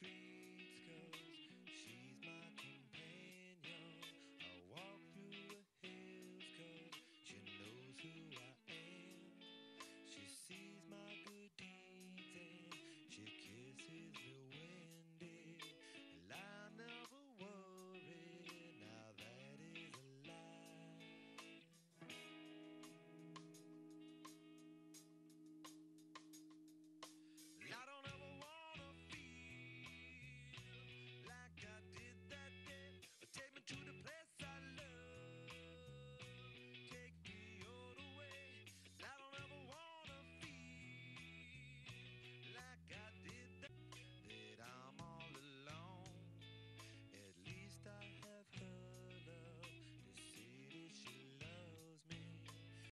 tree.